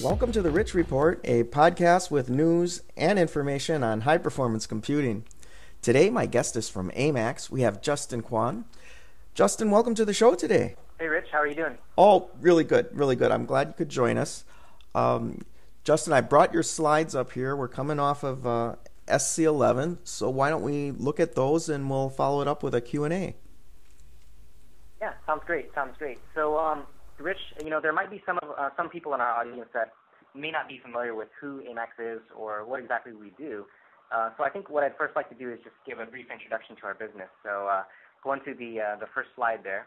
Welcome to the Rich Report, a podcast with news and information on high performance computing. Today, my guest is from AMAX. We have Justin Quon. Justin, welcome to the show today. Hey, Rich, how are you doing? Oh, really good, really good. I'm glad you could join us. Um, Justin, I brought your slides up here. We're coming off of uh, SC11, so why don't we look at those and we'll follow it up with a Q&A. Yeah, sounds great. Sounds great. So, um, Rich, you know, there might be some of uh, some people in our audience that may not be familiar with who AMAX is or what exactly we do. Uh, so I think what I'd first like to do is just give a brief introduction to our business. So uh, going to the uh, the first slide there.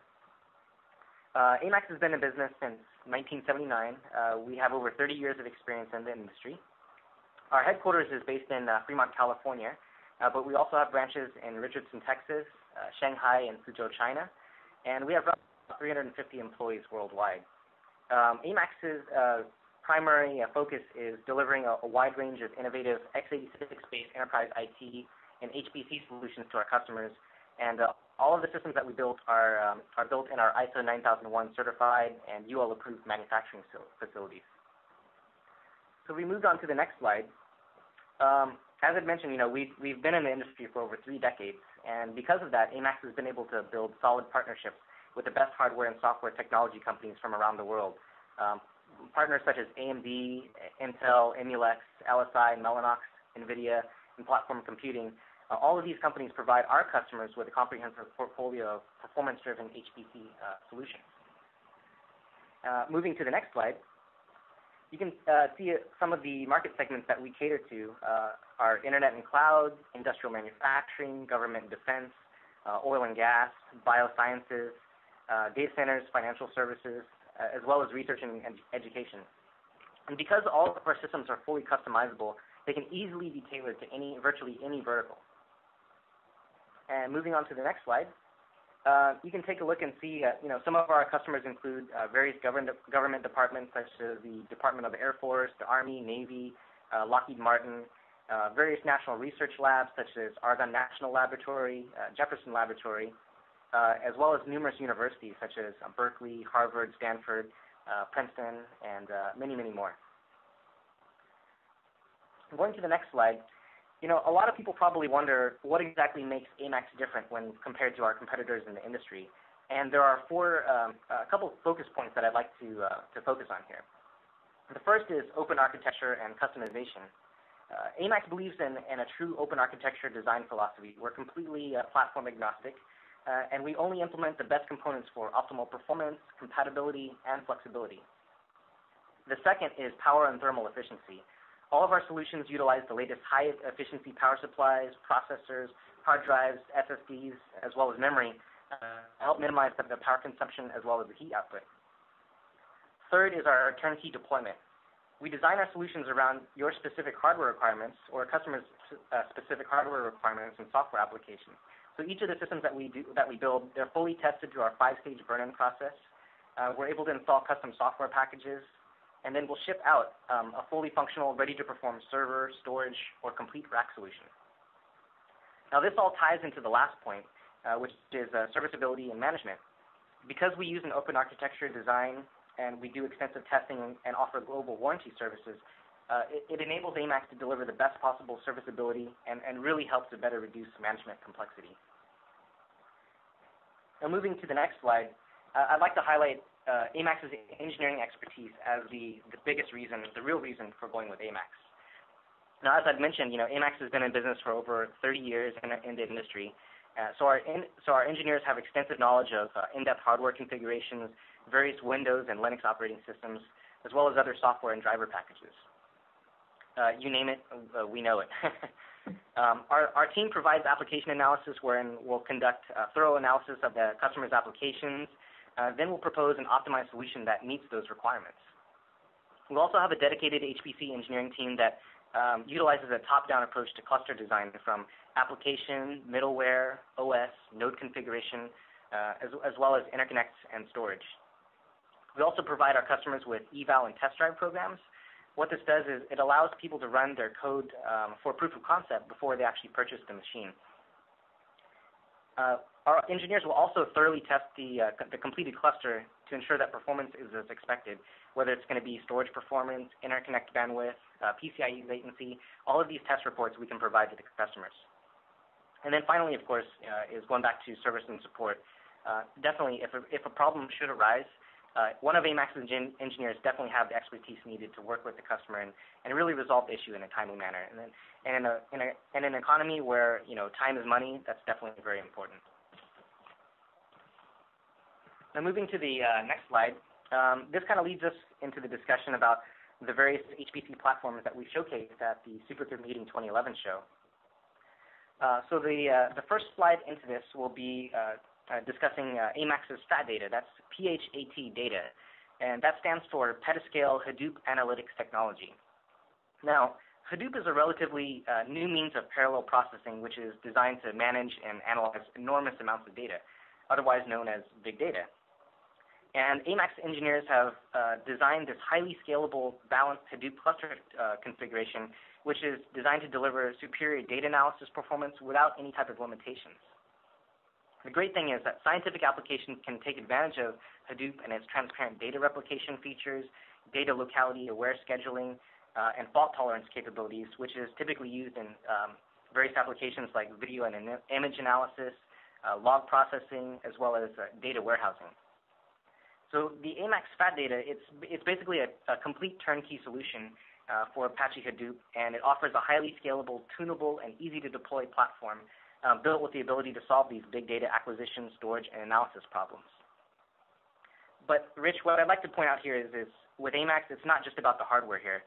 Uh, AMAX has been in business since 1979. Uh, we have over 30 years of experience in the industry. Our headquarters is based in uh, Fremont, California, uh, but we also have branches in Richardson, Texas, uh, Shanghai, and Suzhou, China, and we have 350 employees worldwide. Um, uh, primary uh, focus is delivering a, a, wide range of innovative x86-based enterprise IT and HPC solutions to our customers, and uh, all of the systems that we built are um, are built in our ISO 9001 certified and UL approved manufacturing facilities. So we moved on to the next slide. Um, as I mentioned, you know, we've, we've been in the industry for over three decades, and because of that, AMAX has been able to build solid partnerships with the best hardware and software technology companies from around the world. Um, partners such as AMD, Intel, Emulex, LSI, Mellanox, NVIDIA, and Platform Computing. Uh, all of these companies provide our customers with a comprehensive portfolio of performance-driven HPC uh, solutions. Uh, moving to the next slide, you can uh, see some of the market segments that we cater to uh, are internet and cloud, industrial manufacturing, government and defense, uh, oil and gas, biosciences, uh, data centers, financial services, uh, as well as research and ed education. And because all of our systems are fully customizable, they can easily be tailored to any virtually any vertical. And moving on to the next slide, uh, you can take a look and see, uh, you know, some of our customers include uh, various government government departments such as the Department of the Air Force, the Army, Navy, uh, Lockheed Martin, uh, various national research labs such as Argonne National Laboratory, Jefferson Laboratory, as well as numerous universities such as Berkeley, Harvard, Stanford, Princeton, and many, many more. Going to the next slide, you know, a lot of people probably wonder what exactly makes AMAX different when compared to our competitors in the industry. And there are four, um, a couple of focus points that I'd like to, uh, to focus on here. The first is open architecture and customization. Uh, AMAX believes in, in, a true open architecture design philosophy. We're completely uh, platform agnostic, uh, and we only implement the best components for optimal performance, compatibility, and flexibility. The second is power and thermal efficiency. All of our solutions utilize the latest high-efficiency power supplies, processors, hard drives, SSDs, as well as memory uh, to help minimize the power consumption as well as the heat output. Third is our turnkey deployment. We design our solutions around your specific hardware requirements or customers' uh, specific hardware requirements and software applications. So each of the systems that we do that we build, they're fully tested through our five-stage burn-in process. Uh, we're able to install custom software packages, and then we'll ship out um, a fully functional, ready-to-perform server, storage, or complete rack solution. Now, this all ties into the last point, uh, which is uh, serviceability and management. Because we use an open architecture design and we do extensive testing and offer global warranty services, uh, it, enables AMAX to deliver the best possible serviceability and, really helps to better reduce management complexity. Now, moving to the next slide, uh, I'd like to highlight uh, AMAX's engineering expertise as the, biggest reason, the real reason for going with AMAX. Now, as I've mentioned, you know, AMAX has been in business for over 30 years in, the industry. So, our in, so our engineers have extensive knowledge of in-depth hardware configurations, various Windows and Linux operating systems, as well as other software and driver packages. Uh, you name it, uh, we know it. um, our, our team provides application analysis wherein we'll conduct a thorough analysis of the customer's applications, uh, then we'll propose an optimized solution that meets those requirements. We'll also have a dedicated HPC engineering team that um, utilizes a top-down approach to cluster design from application, middleware, OS, node configuration, uh, as, as, well as interconnects and storage. We also provide our customers with eval and test drive programs. What this does is it allows people to run their code um, for proof of concept before they actually purchase the machine. Uh, our engineers will also thoroughly test the, uh, the completed cluster to ensure that performance is as expected, whether it's going to be storage performance, interconnect bandwidth, uh, PCIe latency, all of these test reports we can provide to the customers. And then finally, of course, uh, is going back to service and support. Uh, definitely, if a, if a problem should arise, uh, one of AMAX's engin- engineers definitely have the expertise needed to work with the customer and, and really resolve the issue in a timely manner. And, then, and in, a, in, a, in an economy where you know time is money, that's definitely very important. Now moving to the uh, next slide, um, this kind of leads us into the discussion about the various HPC platforms that we showcased at the Supercomputing 2011 show. Uh, so the, uh, the first slide into this will be uh, uh, discussing uh, AMAX's FAT data. That's PHAT data, and that stands for Petascale Hadoop Analytics Technology. Now, Hadoop is a relatively new means of parallel processing which is designed to manage and analyze enormous amounts of data, otherwise known as big data. And AMAX engineers have designed this highly scalable balanced Hadoop cluster configuration, which is designed to deliver superior data analysis performance without any type of limitations. The great thing is that scientific applications can take advantage of Hadoop and its transparent data replication features, data locality aware scheduling, uh, and fault tolerance capabilities, which is typically used in um, various applications like video and image analysis, uh, log processing, as well as uh, data warehousing. So the AMAX FAT data, it's, it's basically a, a complete turnkey solution uh, for Apache Hadoop, and it offers a highly scalable, tunable, and easy to deploy platform um, built with the ability to solve these big data acquisition, storage, and analysis problems. But Rich, what I'd like to point out here is, is with AMAX, it's not just about the hardware here.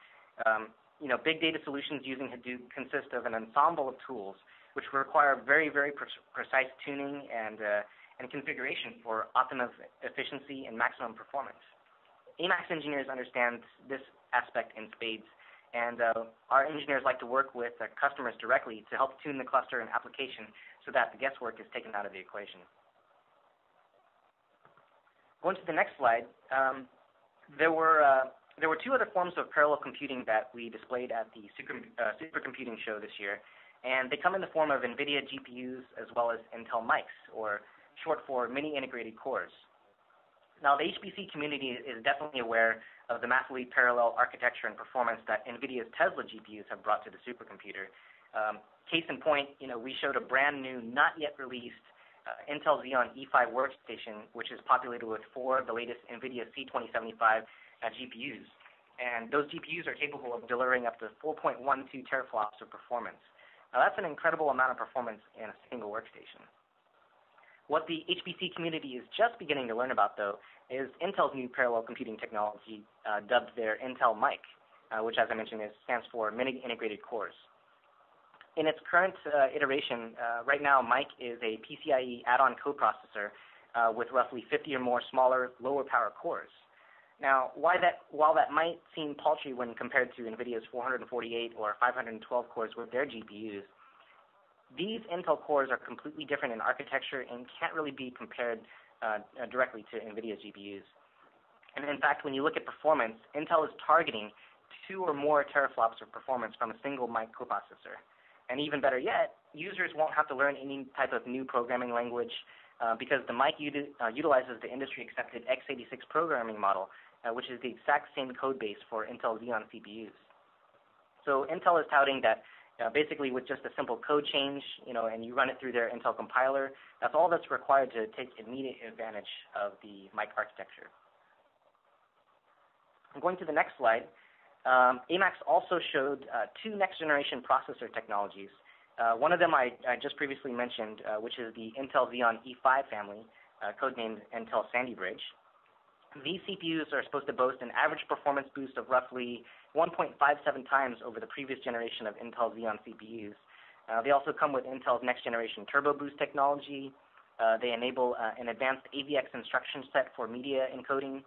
Um, you know, big data solutions using Hadoop consist of an ensemble of tools which require very, very pre precise tuning and, uh, and configuration for optimum efficiency and maximum performance. AMAX engineers understand this aspect in spades and uh, our engineers like to work with customers directly to help tune the cluster and application so that the guesswork is taken out of the equation. Going to the next slide, um, there were uh, there were two other forms of parallel computing that we displayed at the super, uh, supercomputing show this year, and they come in the form of NVIDIA GPUs as well as Intel mics, or short for mini integrated cores. Now, the HPC community is definitely aware of the massively parallel architecture and performance that NVIDIA's Tesla GPUs have brought to the supercomputer. Um, case in point, you know, we showed a brand new, not yet released uh, Intel Xeon E5 workstation, which is populated with four of the latest NVIDIA C2075 uh, GPUs. And those GPUs are capable of delivering up to 4.12 teraflops of performance. Now, that's an incredible amount of performance in a single workstation. What the HPC community is just beginning to learn about, though, is Intel's new parallel computing technology, uh, dubbed their Intel Mic, uh, which, as I mentioned, is, stands for Mini Integrated Cores. In its current uh, iteration, uh, right now, Mic is a PCIe add-on coprocessor uh, with roughly 50 or more smaller, lower power cores. Now, why that, while that might seem paltry when compared to NVIDIA's 448 or 512 cores with their GPUs, these Intel cores are completely different in architecture and can't really be compared uh, directly to NVIDIA's GPUs. And in fact, when you look at performance, Intel is targeting two or more teraflops of performance from a single microprocessor. And even better yet, users won't have to learn any type of new programming language uh, because the mic uh, utilizes the industry-accepted x86 programming model, uh, which is the exact same code base for Intel Xeon CPUs. So Intel is touting that uh, basically, with just a simple code change, you know, and you run it through their Intel compiler, that's all that's required to take immediate advantage of the mic architecture. I'm going to the next slide. Um, AMAX also showed uh, two next-generation processor technologies. Uh, one of them I, I just previously mentioned, uh, which is the Intel Xeon E5 family, uh, codenamed Intel Sandy Bridge. These CPUs are supposed to boast an average performance boost of roughly 1.57 times over the previous generation of Intel Xeon CPUs. Uh, they also come with Intel's next generation Turbo Boost technology. Uh, they enable uh, an advanced AVX instruction set for media encoding.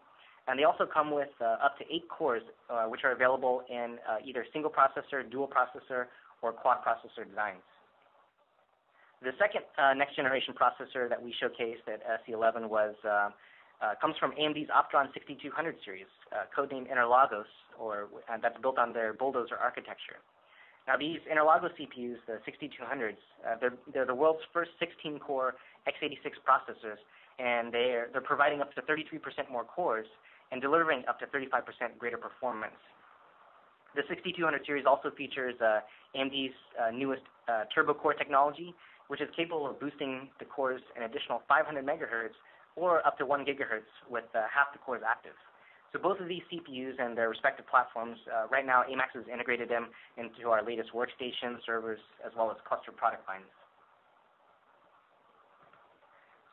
And they also come with uh, up to eight cores, uh, which are available in uh, either single processor, dual processor, or quad processor designs. The second next generation processor that we showcased at SC11 was uh, comes from AMD's Opteron 6200 series, uh, codenamed Interlagos, or uh, that's built on their Bulldozer architecture. Now, these Interlagos CPUs, the 6200s, uh, they're, they're the world's first 16-core x86 processors, and they're, they're providing up to 33% more cores and delivering up to 35% greater performance. The 6200 series also features uh, AMD's uh, newest uh, turbo core technology, which is capable of boosting the cores an additional 500 megahertz or up to 1 gigahertz with uh, half the cores active. So both of these CPUs and their respective platforms, uh, right now AMAX has integrated them into our latest workstation servers as well as cluster product lines.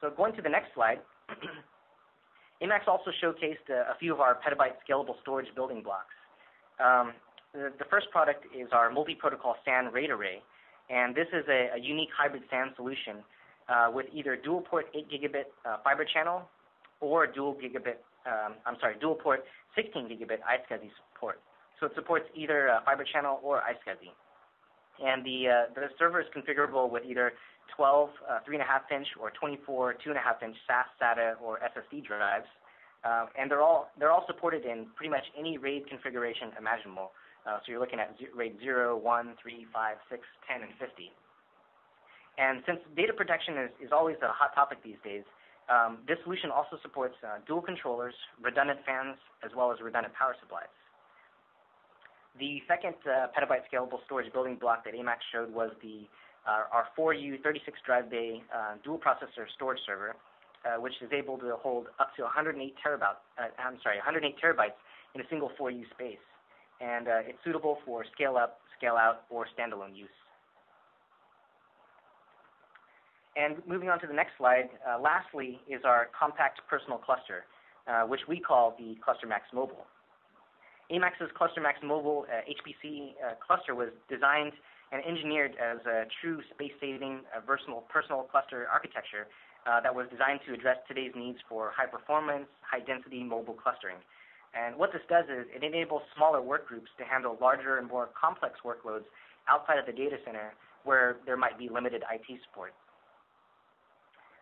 So going to the next slide, AMAX also showcased a, a, few of our petabyte scalable storage building blocks. Um, the, the, first product is our multi-protocol SAN RAID array, and this is a, a unique hybrid SAN solution uh, with either dual port 8 gigabit uh, fiber channel or dual gigabit, um, I'm sorry, dual port 16 gigabit iSCSI support. So it supports either uh, fiber channel or iSCSI. And the, uh, the server is configurable with either 12 uh, 3.5 inch or 24 2.5 inch SAS, SATA, or SSD drives. Uh, and they're all they're all supported in pretty much any RAID configuration imaginable. So you're looking at RAID 0, 1, 3, 5, 6, 10, and 50. And since data protection is, is always a hot topic these days, um, this solution also supports uh, dual controllers, redundant fans, as well as redundant power supplies. The second uh, petabyte scalable storage building block that AMAX showed was the uh, our 4U 36 drive bay uh, dual processor storage server, uh, which is able to hold up to 108 terabytes. Uh, I'm sorry, 108 terabytes in a single 4U space and it's suitable for scale up, scale out, or standalone use. And moving on to the next slide, uh, lastly is our compact personal cluster, uh, which we call the ClusterMax Mobile. AMAX's ClusterMax Mobile HPC uh, uh, cluster was designed and engineered as a true space-saving, uh, versatile personal cluster architecture that was designed to address today's needs for high performance, high density mobile clustering. And what this does is it enables smaller work groups to handle larger and more complex workloads outside of the data center where there might be limited IT support.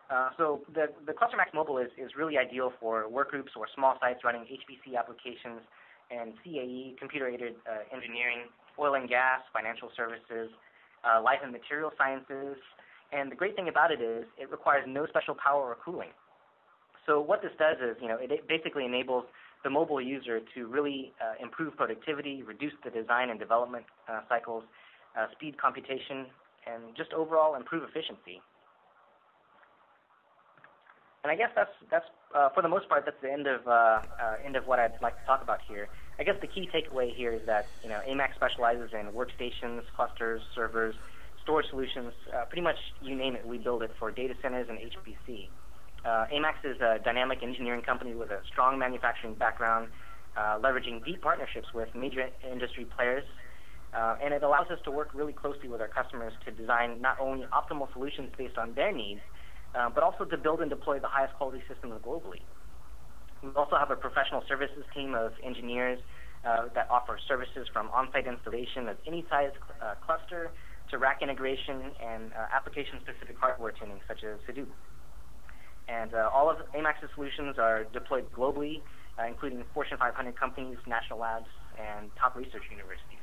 Uh, so the, the ClusterMax Mobile is, is really ideal for work groups or small sites running HPC applications and CAE, computer-aided uh, engineering, oil and gas, financial services, uh, life and material sciences. And the great thing about it is it requires no special power or cooling. So what this does is, you know, it, basically enables the mobile user to really uh, improve productivity, reduce the design and development uh, cycles, uh, speed computation, and just overall improve efficiency. And I guess that's that's uh, for the most part that's the end of uh, uh, end of what I'd like to talk about here. I guess the key takeaway here is that you know AMAX specializes in workstations, clusters, servers, storage solutions, pretty much you name it, we build it for data centers and HPC. Uh, AMAX is a dynamic engineering company with a strong manufacturing background, uh, leveraging deep partnerships with major industry players, uh, and it allows us to work really closely with our customers to design not only optimal solutions based on their needs, uh, but also to build and deploy the highest quality systems globally. We also have a professional services team of engineers uh, that offer services from on-site installation of any size uh, cluster to rack integration and application-specific hardware tuning, such as Hadoop. And uh, all of AMAX's solutions are deployed globally, uh, including Fortune 500 companies, national labs, and top research universities.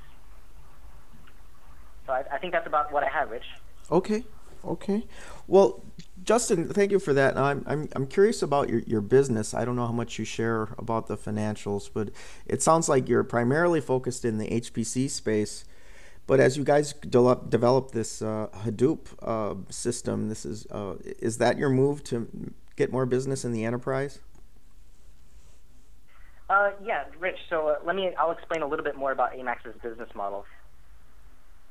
So I, I think that's about what I have, Rich. Okay. Okay. Well, Justin, thank you for that. I'm, I'm, I'm curious about your, your business. I don't know how much you share about the financials, but it sounds like you're primarily focused in the HPC space. But as you guys develop, develop this uh, Hadoop uh, system, this is uh, is that your move to get more business in the enterprise? Uh, yeah, Rich. So uh, let me. I'll explain a little bit more about Amax's business model.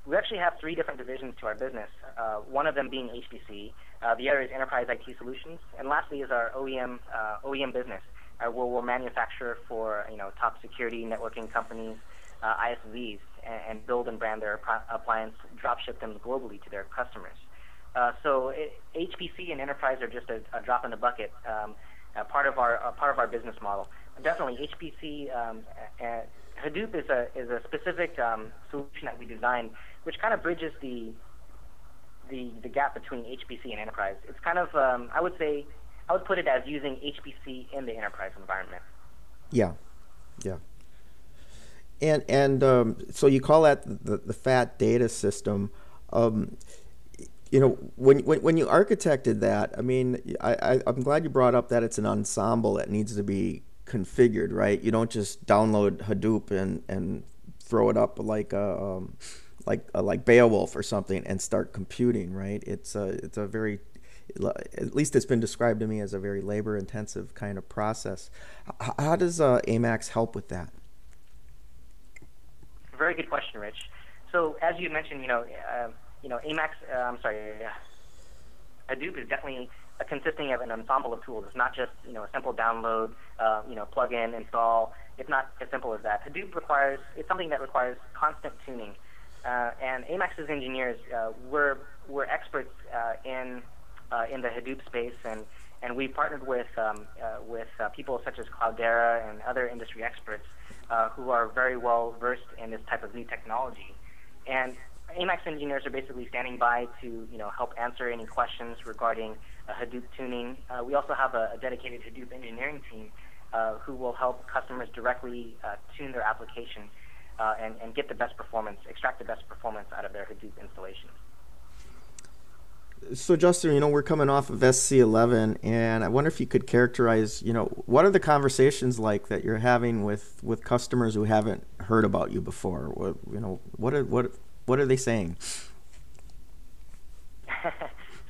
We actually have three different divisions to our business. Uh, one of them being HPC, the other is Enterprise IT Solutions, and lastly is our OEM OEM business, where we'll manufacture for you know top security networking companies, ISVs and, and build and brand their appliance, drop ship them globally to their customers. Uh, so it, HPC and enterprise are just a, a drop in the bucket, um, part of our part of our business model. Definitely, HPC um, uh, Hadoop is a is a specific um, solution that we designed, which kind of bridges the the the gap between HPC and enterprise. It's kind of um, I would say I would put it as using HPC in the enterprise environment. Yeah, yeah. And and um, so you call that the, the FAT data system. Um, you know, when, when when you architected that, I mean, I, I I'm glad you brought up that it's an ensemble that needs to be configured, right? You don't just download Hadoop and and throw it up like a um, like a, like Beowulf or something and start computing, right? It's a it's a very at least it's been described to me as a very labor intensive kind of process. How does uh, Amax help with that? Very good question, Rich. So as you mentioned, you know, uh, you know, Amax. Uh, I'm sorry, Hadoop is definitely consisting of an ensemble of tools. It's not just you know a simple download, uh, you know, plug in, install. It's not as simple as that. Hadoop requires it's something that requires constant tuning. Uh, and Amax's engineers, uh, we're we're experts uh, in uh, in the Hadoop space, and and we partnered with um, with people such as Cloudera and other industry experts who are very well versed in this type of new technology. And Amax engineers are basically standing by to you know help answer any questions regarding Hadoop tuning. Uh, we also have a, a dedicated Hadoop engineering team uh, who will help customers directly uh, tune their application uh, and, and get the best performance, extract the best performance out of their Hadoop installations so Justin, you know, we're coming off of SC11, and I wonder if you could characterize, you know, what are the conversations like that you're having with, with customers who haven't heard about you before? What, you know, what are what what are they saying?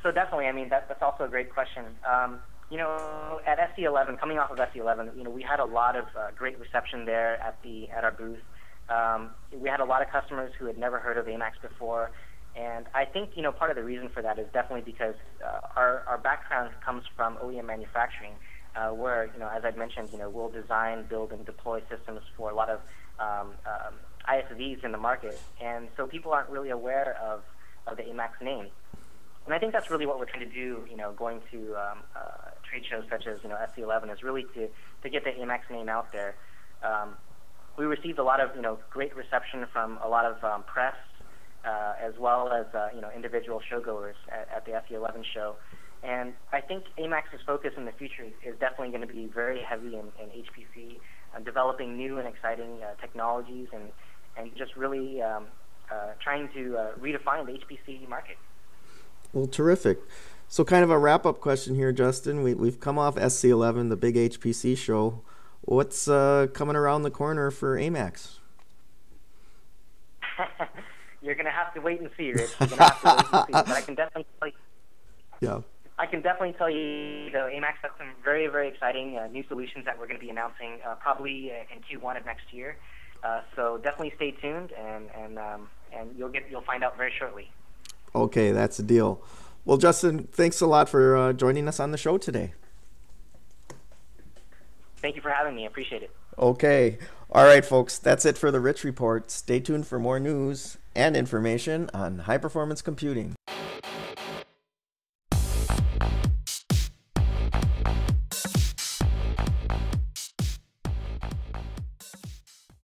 So definitely, I mean, that, that's also a great question. Um, you know, at SC11, coming off of SC11, you know, we had a lot of uh, great reception there at the at our booth. Um, we had a lot of customers who had never heard of Amax before and I think you know part of the reason for that is definitely because uh, our our background comes from OEM manufacturing, uh, where you know as I'd mentioned, you know we'll design, build, and deploy systems for a lot of um, um, ISVs in the market, and so people aren't really aware of of the AMAX name. And I think that's really what we're trying to do, you know, going to um, uh, trade shows such as you know SC11 is really to to get the AMAX name out there. Um, we received a lot of you know great reception from a lot of um, press uh, as well as uh, you know individual showgoers at, at the SC11 show. And I think AMAX's focus in the future is definitely going to be very heavy in, in HPC, uh, developing new and exciting uh, technologies, and and just really um, uh, trying to uh, redefine the HPC market. Well, terrific. So, kind of a wrap up question here, Justin. We, we've come off SC11, the big HPC show. What's uh, coming around the corner for AMAX? You're gonna have to wait and see, Rich. You're gonna have to wait and see. But I can definitely tell you. Yeah. I can definitely tell you, though, AMAX has some very, very exciting uh, new solutions that we're going to be announcing uh, probably uh, in Q1 of next year. Uh, so definitely stay tuned, and and um, and you'll get you'll find out very shortly. Okay, that's a deal. Well, Justin, thanks a lot for uh, joining us on the show today. Thank you for having me. I appreciate it. Okay. All right, folks, that's it for the Rich Report. Stay tuned for more news and information on high performance computing.